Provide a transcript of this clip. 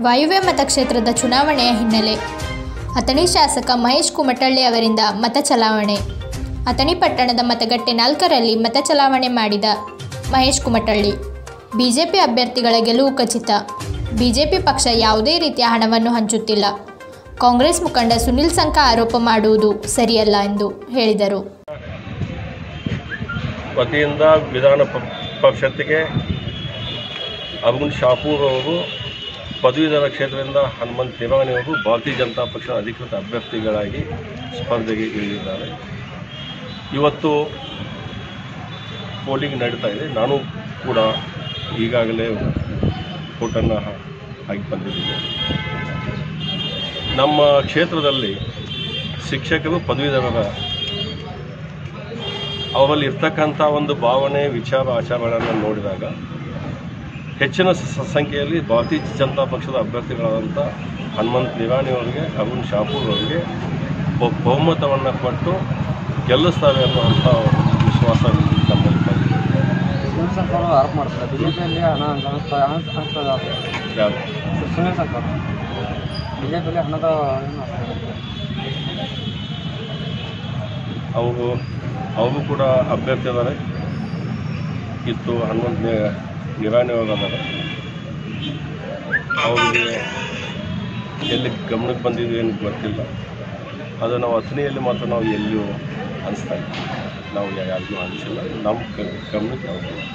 ವಾಯುವ್ಯ ಮತಕ್ಷೇತ್ರದ ಚುನಾವಣೆಯ ಹಿನ್ನೆಲೆ. ಅಥಣಿ ಶಾಸಕ ಮಹೇಶ್ ಕುಮಟಳ್ಳಿ ಅವರಿಂದ ಮತ ಚಲಾವಣೆ. ಅಥಣಿ ಪಟ್ಟಣದ ಮತಗಟ್ಟೆ ನಾಲ್ಕರಲ್ಲಿ ಮತ ಚಲಾವಣೆ ಮಾಡಿದ ಮಹೇಶ್ ಕುಮಟಳ್ಳಿ. ಬಿಜೆಪಿ ಅಭ್ಯರ್ಥಿಗಳ ಗೆಲುವು ಖಚಿತ. ಬಿಜೆಪಿ ಪಕ್ಷ ಯಾವುದೇ ರೀತಿಯ ಹಣವನ್ನು ಹಂಚುತ್ತಿಲ್ಲ. ಕಾಂಗ್ರೆಸ್ ಮುಖಂಡ ಸುನಿಲ್ ಸಂಕ ಆರೋಪ ಮಾಡುವುದು ಸರಿಯಲ್ಲ ಎಂದು ಹೇಳಿದರು. ವತಿಯಿಂದ ವಿಧಾನ ಪರಿಷತ್ತಿಗೆ ಅರುಣ್ ಶಾಪೂರ್ ಅವರು ಪದವೀಧರ ಕ್ಷೇತ್ರದಿಂದ ಹನುಮಂತ್ ತಿವಾಣಿ ಅವರು ಭಾರತೀಯ ಜನತಾ ಪಕ್ಷದ ಅಧಿಕೃತ ಅಭ್ಯರ್ಥಿಗಳಾಗಿ ಸ್ಪರ್ಧೆಗೆ ಇಳಿದಿದ್ದಾರೆ. ಇವತ್ತು ಪೋಲಿಂಗ್ ನಡೀತಾ ಇದೆ. ನಾನು ಕೂಡ ಈಗಾಗಲೇ ಓಟನ್ನು ಹಾಕಿ ಬಂದಿದ್ದೀನಿ. ನಮ್ಮ ಕ್ಷೇತ್ರದಲ್ಲಿ ಶಿಕ್ಷಕರು, ಪದವೀಧರರ ಅವರಲ್ಲಿ ಇರ್ತಕ್ಕಂಥ ಒಂದು ಭಾವನೆ, ವಿಚಾರ, ಆಚಾರಗಳನ್ನು ನೋಡಿದಾಗ ಹೆಚ್ಚಿನ ಸಂಖ್ಯೆಯಲ್ಲಿ ಭಾರತೀಯ ಜನತಾ ಪಕ್ಷದ ಅಭ್ಯರ್ಥಿಗಳಾದಂಥ ಹನುಮಂತ್ ನಿರಾಣಿ ಅವರಿಗೆ ಅರುಣ್ ಶಾಪೂರ್ ಅವರಿಗೆ ಬಹುಮತವನ್ನು ಕೊಟ್ಟು ಗೆಲ್ಲಿಸ್ತಾರೆ ಅನ್ನುವಂಥ ವಿಶ್ವಾಸ ನಮ್ಮಲ್ಲಿ ಬಂದಿದೆ. ಅವರು ಅವರು ಕೂಡ ಅಭ್ಯರ್ಥಿ ಇದ್ದಾರೆ ಇತ್ತು ಹನುಮಂತ್ ನಿ- ನಿರಾಣಿ ಅವರು ಅದಾರೆ ಅವರಿಗೆ. ಎಲ್ಲಿ ಗಮನಕ್ಕೆ ಬಂದಿದೆ ಏನು ಗೊತ್ತಿಲ್ಲ. ಅದು ನಾವು ಅಥಣಿಯಲ್ಲಿ ಮಾತ್ರ ನಾವು ಎಲ್ಲಿಯೂ ಅನಿಸ್ತಾ ಇಲ್ಲ. ನಾವು ಯಾರಿಗೂ ಅನಿಸಿಲ್ಲ. ನಮ್ಮ ಗಮನಕ್ಕೆ ಯಾವುದು